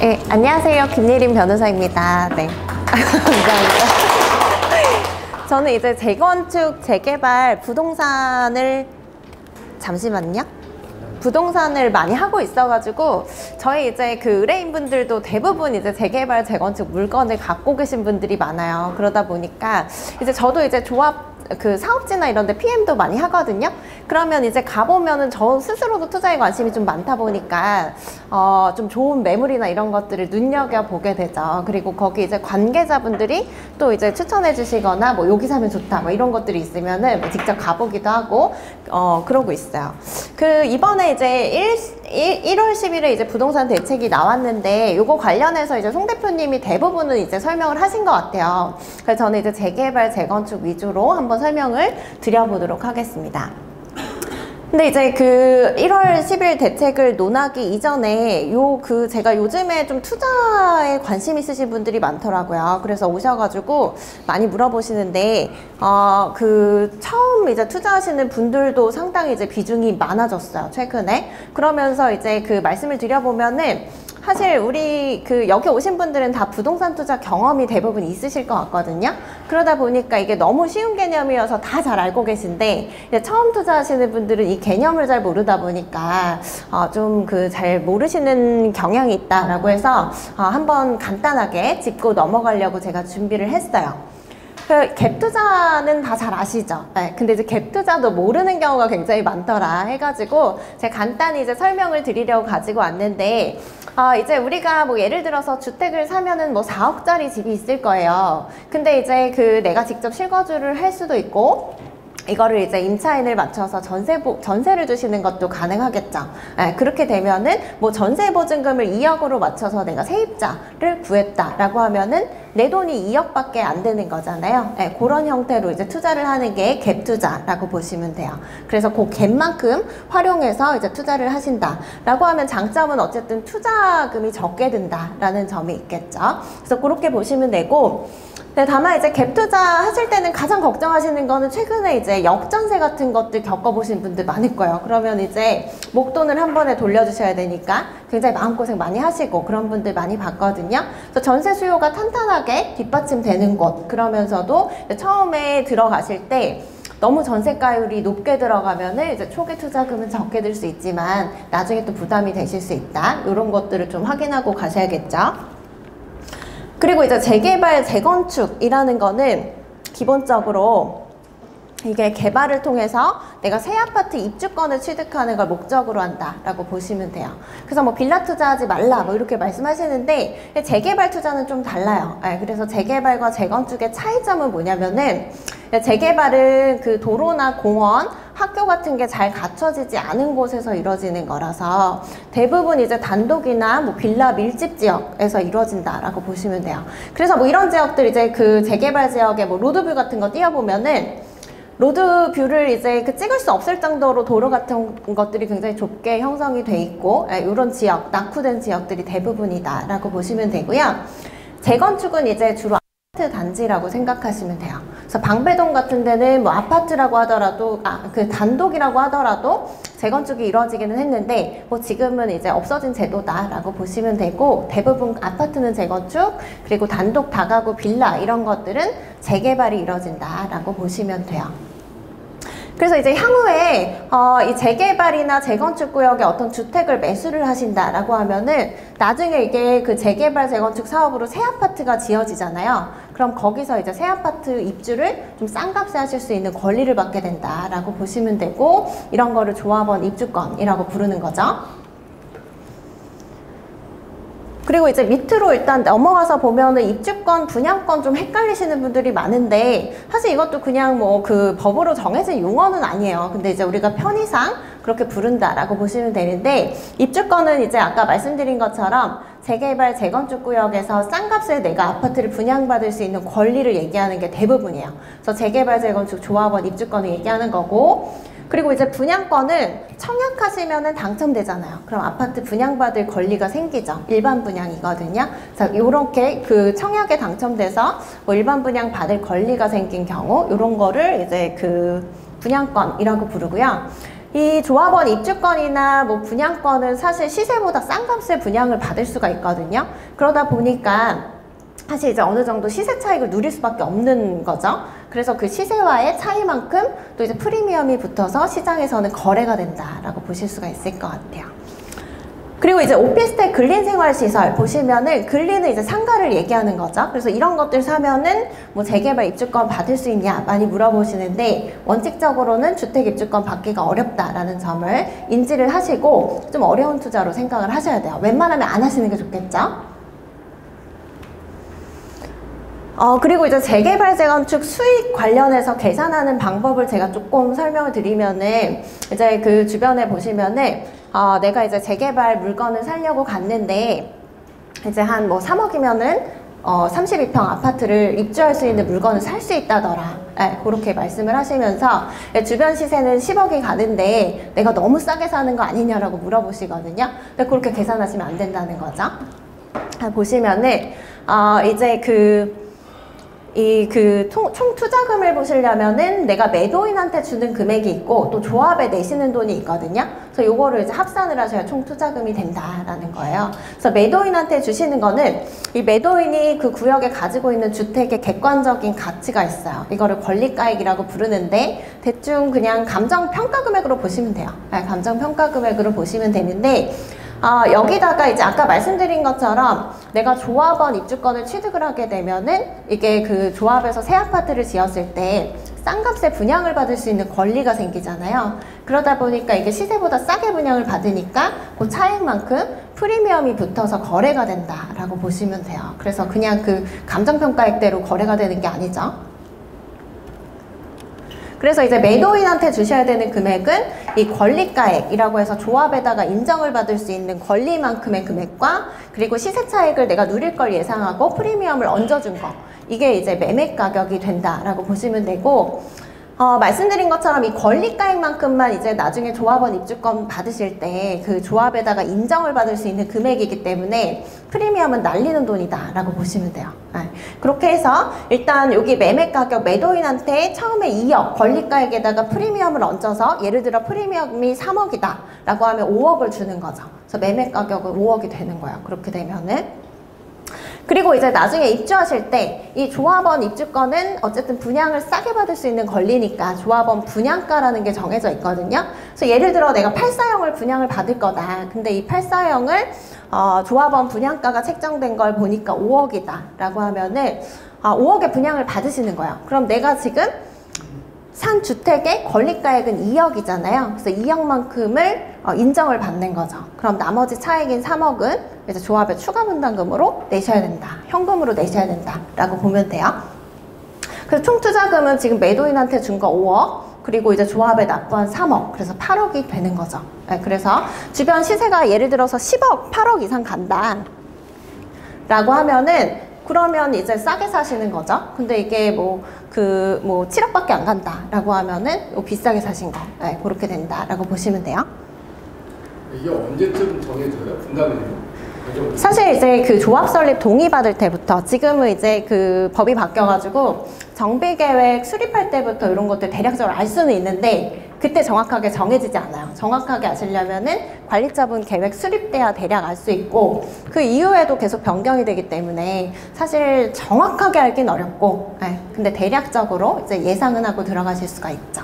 네, 안녕하세요. 김예림 변호사입니다. 네. 감사합니다. 저는 이제 재건축, 재개발, 부동산을 잠시만요. 부동산을 많이 하고 있어가지고 저희 이제 그 의뢰인분들도 대부분 이제 재개발, 재건축 물건을 갖고 계신 분들이 많아요. 그러다 보니까 이제 저도 이제 조합 그 사업지나 이런 데 PM도 많이 하거든요. 그러면 이제 가보면은 저 스스로도 투자에 관심이 좀 많다 보니까 어, 좀 좋은 매물이나 이런 것들을 눈여겨보게 되죠. 그리고 거기 이제 관계자분들이 또 이제 추천해 주시거나 뭐 여기 사면 좋다 뭐 이런 것들이 있으면은 뭐 직접 가보기도 하고 어, 그러고 있어요. 그 이번에 이제 1, 1, 월 10일에 이제 부동산 대책이 나왔는데 요거 관련해서 이제 송 대표님이 대부분은 이제 설명을 하신 것 같아요. 그래서 저는 이제 재개발, 재건축 위주로 한번 설명을 드려보도록 하겠습니다. 근데 이제 그 1월 10일 대책을 논하기 이전에 요 그 제가 요즘에 좀 투자에 관심 있으신 분들이 많더라고요. 그래서 오셔가지고 많이 물어보시는데 어 그 처음 이제 투자하시는 분들도 상당히 이제 비중이 많아졌어요. 최근에 그러면서 이제 그 말씀을 드려보면은 사실 우리 그 여기 오신 분들은 다 부동산 투자 경험이 대부분 있으실 것 같거든요. 그러다 보니까 이게 너무 쉬운 개념이어서 다 잘 알고 계신데 처음 투자하시는 분들은 이 개념을 잘 모르다 보니까 어 좀 그 잘 모르시는 경향이 있다라고 해서 어 한번 간단하게 짚고 넘어가려고 제가 준비를 했어요. 그 갭 투자는 다 잘 아시죠? 네, 근데 이제 갭 투자도 모르는 경우가 굉장히 많더라 해가지고 제가 간단히 이제 설명을 드리려고 가지고 왔는데 아, 이제 우리가 뭐 예를 들어서 주택을 사면은 뭐 4억짜리 집이 있을 거예요. 근데 이제 그 내가 직접 실거주를 할 수도 있고 이거를 이제 임차인을 맞춰서 전세 보, 전세를 주시는 것도 가능하겠죠. 네, 그렇게 되면은 뭐 전세 보증금을 2억으로 맞춰서 내가 세입자를 구했다라고 하면은 내 돈이 2억밖에 안 되는 거잖아요. 네, 그런 형태로 이제 투자를 하는 게 갭 투자라고 보시면 돼요. 그래서 그 갭만큼 활용해서 이제 투자를 하신다라고 하면 장점은 어쨌든 투자금이 적게 든다라는 점이 있겠죠. 그래서 그렇게 보시면 되고 네, 다만 이제 갭 투자 하실 때는 가장 걱정하시는 거는 최근에 이제 역전세 같은 것들 겪어보신 분들 많을 거예요. 그러면 이제 목돈을 한 번에 돌려주셔야 되니까 굉장히 마음고생 많이 하시고 그런 분들 많이 봤거든요. 그래서 전세 수요가 탄탄하게 뒷받침되는 곳 그러면서도 처음에 들어가실 때 너무 전세가율이 높게 들어가면은 이제 초기 투자금은 적게 들 수 있지만 나중에 또 부담이 되실 수 있다. 이런 것들을 좀 확인하고 가셔야겠죠. 그리고 이제 재개발, 재건축이라는 거는 기본적으로 이게 개발을 통해서 내가 새 아파트 입주권을 취득하는 걸 목적으로 한다라고 보시면 돼요. 그래서 뭐 빌라 투자하지 말라 뭐 이렇게 말씀하시는데 재개발 투자는 좀 달라요. 네, 그래서 재개발과 재건축의 차이점은 뭐냐면은 재개발은 그 도로나 공원 학교 같은 게 잘 갖춰지지 않은 곳에서 이루어지는 거라서 대부분 이제 단독이나 뭐 빌라 밀집 지역에서 이루어진다라고 보시면 돼요. 그래서 뭐 이런 지역들 이제 그 재개발 지역에 뭐 로드뷰 같은 거 띄워보면은 로드 뷰를 이제 그 찍을 수 없을 정도로 도로 같은 것들이 굉장히 좁게 형성이 돼 있고 이런 예, 지역, 낙후된 지역들이 대부분이다라고 보시면 되고요. 재건축은 이제 주로 아파트 단지라고 생각하시면 돼요. 그래서 방배동 같은 데는 뭐 아파트라고 하더라도 아 그 단독이라고 하더라도 재건축이 이루어지기는 했는데 뭐 지금은 이제 없어진 제도다라고 보시면 되고 대부분 아파트는 재건축 그리고 단독 다가구 빌라 이런 것들은 재개발이 이루어진다라고 보시면 돼요. 그래서 이제 향후에 어, 이 재개발이나 재건축 구역에 어떤 주택을 매수를 하신다라고 하면은 나중에 이게 그 재개발 재건축 사업으로 새 아파트가 지어지잖아요. 그럼 거기서 이제 새 아파트 입주를 좀 싼 값에 하실 수 있는 권리를 받게 된다라고 보시면 되고 이런 거를 조합원 입주권이라고 부르는 거죠. 그리고 이제 밑으로 일단 넘어가서 보면은 입주권, 분양권 좀 헷갈리시는 분들이 많은데 사실 이것도 그냥 뭐 그 법으로 정해진 용어는 아니에요. 근데 이제 우리가 편의상 그렇게 부른다라고 보시면 되는데 입주권은 이제 아까 말씀드린 것처럼 재개발, 재건축 구역에서 싼 값에 내가 아파트를 분양받을 수 있는 권리를 얘기하는 게 대부분이에요. 그래서 재개발, 재건축 조합원 입주권을 얘기하는 거고 그리고 이제 분양권은 청약하시면은 당첨되잖아요. 그럼 아파트 분양받을 권리가 생기죠. 일반 분양이거든요. 그래서 요렇게 그 청약에 당첨돼서 뭐 일반 분양 받을 권리가 생긴 경우 요런 거를 이제 그 분양권이라고 부르고요. 이 조합원 입주권이나 뭐 분양권은 사실 시세보다 싼 값에 분양을 받을 수가 있거든요. 그러다 보니까 사실 이제 어느 정도 시세 차익을 누릴 수밖에 없는 거죠. 그래서 그 시세와의 차이만큼 또 이제 프리미엄이 붙어서 시장에서는 거래가 된다라고 보실 수가 있을 것 같아요. 그리고 이제 오피스텔 근린 생활 시설 보시면은 근린은 이제 상가를 얘기하는 거죠. 그래서 이런 것들 사면은 뭐 재개발 입주권 받을 수 있냐 많이 물어보시는데 원칙적으로는 주택 입주권 받기가 어렵다라는 점을 인지를 하시고 좀 어려운 투자로 생각을 하셔야 돼요. 웬만하면 안 하시는 게 좋겠죠. 어, 그리고 이제 재개발 재건축 수익 관련해서 계산하는 방법을 제가 조금 설명을 드리면은 이제 그 주변에 보시면은 어, 내가 이제 재개발 물건을 살려고 갔는데 이제 한 뭐 3억이면은 어, 32평 아파트를 입주할 수 있는 물건을 살 수 있다더라. 네, 그렇게 말씀을 하시면서 예, 주변 시세는 10억이 가는데 내가 너무 싸게 사는 거 아니냐라고 물어보시거든요. 근데 그렇게 계산하시면 안 된다는 거죠. 아, 보시면은 어, 이제 그 이 그 총 투자금을 보시려면은 내가 매도인한테 주는 금액이 있고 또 조합에 내시는 돈이 있거든요. 그래서 요거를 이제 합산을 하셔야 총 투자금이 된다라는 거예요. 그래서 매도인한테 주시는 거는 이 매도인이 그 구역에 가지고 있는 주택의 객관적인 가치가 있어요. 이거를 권리가액이라고 부르는데 대충 그냥 감정 평가 금액으로 보시면 돼요. 네, 감정 평가 금액으로 보시면 되는데 아, 여기다가 이제 아까 말씀드린 것처럼 내가 조합원 입주권을 취득을 하게 되면은 이게 그 조합에서 새 아파트를 지었을 때 싼 값에 분양을 받을 수 있는 권리가 생기잖아요. 그러다 보니까 이게 시세보다 싸게 분양을 받으니까 그 차익만큼 프리미엄이 붙어서 거래가 된다라고 보시면 돼요. 그래서 그냥 그 감정평가액대로 거래가 되는 게 아니죠. 그래서 이제 매도인한테 주셔야 되는 금액은 이 권리가액이라고 해서 조합에다가 인정을 받을 수 있는 권리만큼의 금액과 그리고 시세 차익을 내가 누릴 걸 예상하고 프리미엄을 얹어준 거. 이게 이제 매매 가격이 된다라고 보시면 되고 어, 말씀드린 것처럼 이 권리가액만큼만 이제 나중에 조합원 입주권 받으실 때 그 조합에다가 인정을 받을 수 있는 금액이기 때문에 프리미엄은 날리는 돈이다 라고 보시면 돼요. 네. 그렇게 해서 일단 여기 매매 가격 매도인한테 처음에 2억 권리가액에다가 프리미엄을 얹어서 예를 들어 프리미엄이 3억이다 라고 하면 5억을 주는 거죠. 그래서 매매 가격은 5억이 되는 거예요. 그렇게 되면은 그리고 이제 나중에 입주하실 때 이 조합원 입주권은 어쨌든 분양을 싸게 받을 수 있는 권리니까 조합원 분양가라는 게 정해져 있거든요. 그래서 예를 들어 내가 8사형을 분양을 받을 거다. 근데 이 8사형을 어, 조합원 분양가가 책정된 걸 보니까 5억이다 라고 하면은 아, 5억의 분양을 받으시는 거예요. 그럼 내가 지금 산 주택의 권리가액은 2억이잖아요. 그래서 2억만큼을 어, 인정을 받는 거죠. 그럼 나머지 차액인 3억은 이제 조합의 추가 분담금으로 내셔야 된다. 현금으로 내셔야 된다라고 보면 돼요. 그래서 총 투자금은 지금 매도인한테 준 거 5억, 그리고 이제 조합에 납부한 3억, 그래서 8억이 되는 거죠. 네, 그래서 주변 시세가 예를 들어서 10억, 8억 이상 간다. 라고 하면은 그러면 이제 싸게 사시는 거죠. 근데 이게 뭐, 그, 뭐, 7억밖에 안 간다라고 하면은 뭐 비싸게 사신 거. 네, 그렇게 된다라고 보시면 돼요. 이게 언제쯤 정해져요? 분담이 사실 이제 그 조합 설립 동의 받을 때부터 지금은 이제 그 법이 바뀌어가지고 정비 계획 수립할 때부터 이런 것들 대략적으로 알 수는 있는데 그때 정확하게 정해지지 않아요. 정확하게 아시려면은 관리자분 계획 수립 때야 대략 알 수 있고 그 이후에도 계속 변경이 되기 때문에 사실 정확하게 알긴 어렵고 네. 근데 대략적으로 이제 예상은 하고 들어가실 수가 있죠.